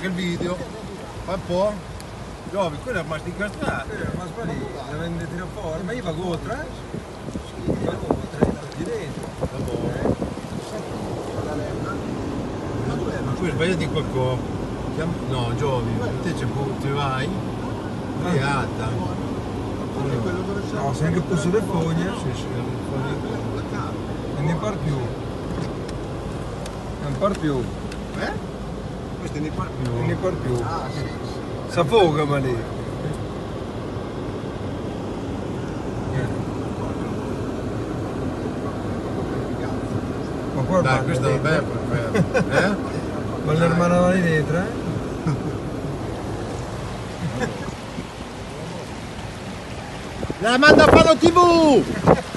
anche il video. Fa un po'. Giovi, quello è rimasto incastrato. Eh, ma sbagli, la vende tira fuori, ma io va oltre, eh? Va oltre, di dentro. Ma tu hai sbagliato di qualcosa. No, Giovi, te c'è pu- ti vai? Vai alta. No, se anche posso le foglie, Sì, sì, fuori. non ne par più. Non par più, Eh? Questo ne parla più. non ne par più. Ah, sì. S'affoga ma lì. Ma qua Dai, questo è bello. Eh? Ma l'ermana va lì dentro, eh? La manda a TV!